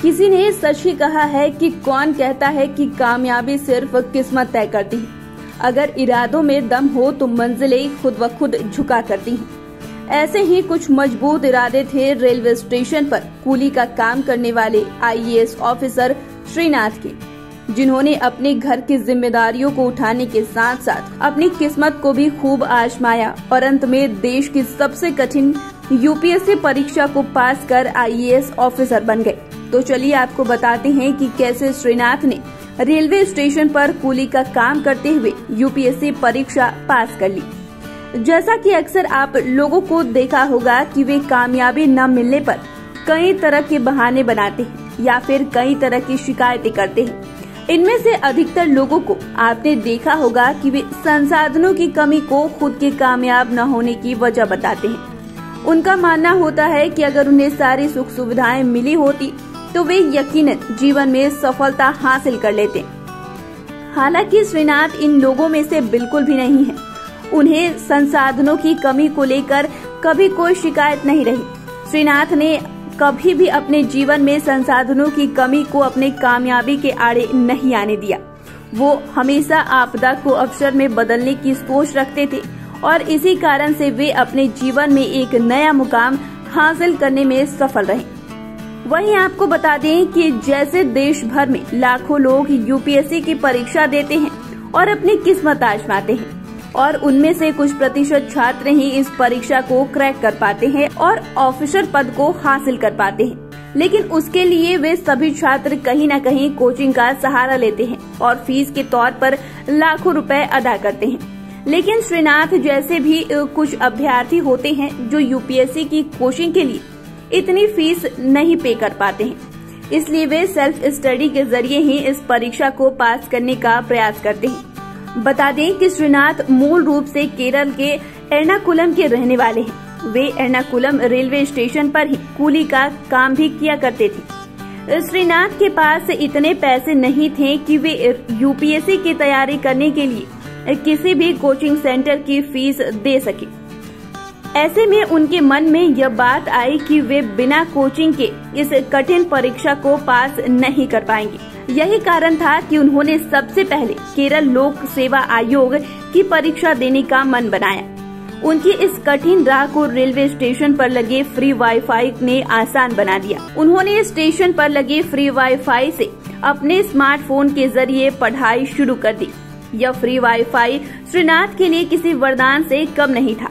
किसी ने सच ही कहा है कि कौन कहता है कि कामयाबी सिर्फ़ किस्मत तय करती है अगर इरादों में दम हो तो मंजिलें खुद ब खुद झुका करती हैं। ऐसे ही कुछ मज़बूत इरादे थे रेलवे स्टेशन पर कूली का काम करने वाले आईएएस ऑफिसर श्रीनाथ के, जिन्होंने अपने घर की जिम्मेदारियों को उठाने के साथ साथ अपनी किस्मत को भी खूब आजमाया और अंत में देश की सबसे कठिन यूपीएससी परीक्षा को पास कर आईएएस ऑफिसर बन गए तो चलिए आपको बताते हैं कि कैसे श्रीनाथ ने रेलवे स्टेशन पर कूली का काम करते हुए यूपीएससी परीक्षा पास कर ली। जैसा कि अक्सर आप लोगों को देखा होगा कि वे कामयाबी न मिलने पर कई तरह के बहाने बनाते हैं या फिर कई तरह की शिकायतें करते हैं। इनमें से अधिकतर लोगों को आपने देखा होगा कि वे संसाधनों की कमी को खुद के कामयाब न होने की वजह बताते हैं। उनका मानना होता है कि अगर उन्हें सारी सुख सुविधाएँ मिली होती तो वे यकीनन जीवन में सफलता हासिल कर लेते हालाँकि श्रीनाथ इन लोगों में से बिल्कुल भी नहीं है। उन्हें संसाधनों की कमी को लेकर कभी कोई शिकायत नहीं रही। श्रीनाथ ने कभी भी अपने जीवन में संसाधनों की कमी को अपने कामयाबी के आड़े नहीं आने दिया। वो हमेशा आपदा को अवसर में बदलने की सोच रखते थे और इसी कारण से वे अपने जीवन में एक नया मुकाम हासिल करने में सफल रहे। वहीं आपको बता दें कि जैसे देश भर में लाखों लोग यूपीएससी की परीक्षा देते हैं और अपनी किस्मत आजमाते हैं और उनमें से कुछ प्रतिशत छात्र ही इस परीक्षा को क्रैक कर पाते हैं और ऑफिसर पद को हासिल कर पाते हैं। लेकिन उसके लिए वे सभी छात्र कहीं न कहीं कोचिंग का सहारा लेते हैं और फ़ीस के तौर पर लाखों रुपए अदा करते हैं। लेकिन श्रीनाथ जैसे भी कुछ अभ्यर्थी होते हैं जो यूपीएससी की कोचिंग के लिए इतनी फ़ीस नहीं पे कर पाते हैं। इसलिए वे सेल्फ स्टडी के ज़रिए ही इस परीक्षा को पास करने का प्रयास करते हैं। बता दें कि श्रीनाथ मूल रूप से केरल के एर्नाकुलम के रहने वाले हैं। वे एर्नाकुलम रेलवे स्टेशन पर ही कूली का काम भी किया करते थे। श्रीनाथ के पास इतने पैसे नहीं थे कि वे यूपीएससी की तैयारी करने के लिए किसी भी कोचिंग सेंटर की फ़ीस दे सके। ऐसे में उनके मन में यह बात आई कि वे बिना कोचिंग के इस कठिन परीक्षा को पास नहीं कर पाएँगे। यही कारण था कि उन्होंने सबसे पहले केरल लोक सेवा आयोग की परीक्षा देने का मन बनाया। उनकी इस कठिन राह को रेलवे स्टेशन पर लगे फ्री वाईफाई ने आसान बना दिया। उन्होंने स्टेशन पर लगे फ्री वाईफाई से अपने स्मार्टफ़ोन के ज़रिए पढ़ाई शुरू कर दी। यह फ्री वाईफाई श्रीनाथ के लिए किसी वरदान से कम नहीं था।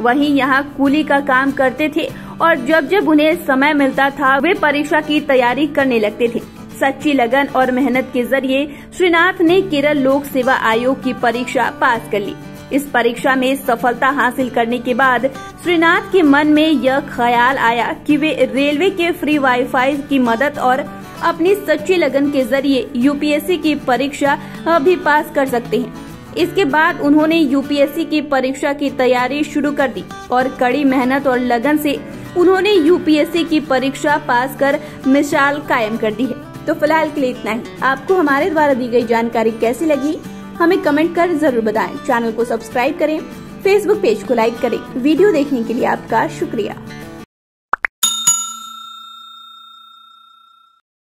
वहीं यहाँ कूली का काम करते थे और जब जब उन्हें समय मिलता था, वे परीक्षा की तैयारी करने लगते थे। सच्ची लगन और मेहनत के ज़रिए श्रीनाथ ने केरल लोक सेवा आयोग की परीक्षा पास कर ली। इस परीक्षा में सफलता हासिल करने के बाद श्रीनाथ के मन में यह ख्याल आया कि वे रेलवे के फ्री वाईफाई की मदद और अपनी सच्ची लगन के ज़रिए यूपीएससी की परीक्षा भी पास कर सकते हैं। इसके बाद उन्होंने यूपीएससी की परीक्षा की तैयारी शुरू कर दी और कड़ी मेहनत और लगन से उन्होंने यूपीएससी की परीक्षा पास कर मिसाल कायम कर दी है। तो फ़िलहाल के लिए इतना ही। आपको हमारे द्वारा दी गई जानकारी कैसी लगी, हमें कमेंट कर ज़रूर बताएँ। चैनल को सब्सक्राइब करें फेसबुक पेज को लाइक करें। वीडियो देखने के लिए आपका शुक्रिया।